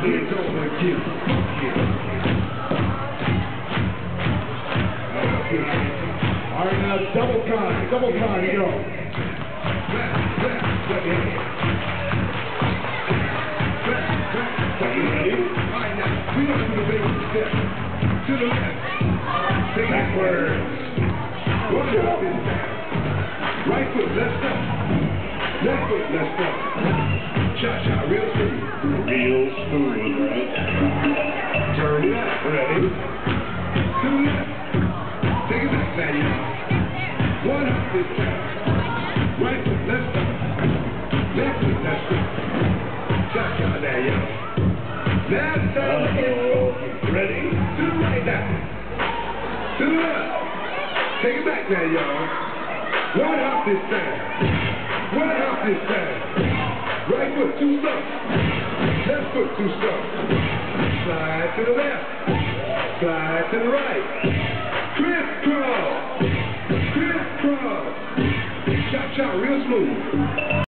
It's over again. All right, now double con, double con, you go. Back, back, back, All right, now, we gonna do the step. To the left. Backwards. One up this time. Right foot, left step. Left foot, left step. Cha-cha, real smooth. Real smooth, right? Turn it up. Ready? The left. Take it back, Fatty. One up this time. Right foot, left step. Left foot, left step. Cha-cha, there, yo. Left step. Uh-oh. Ready? To the right now. To the left. Take it back now, y'all. One hop this time. One hop this time. Right foot, two stumps. Left foot, two stumps. Slide to the left. Slide to the right. Crisscross. Crisscross. Chop, chop, real smooth.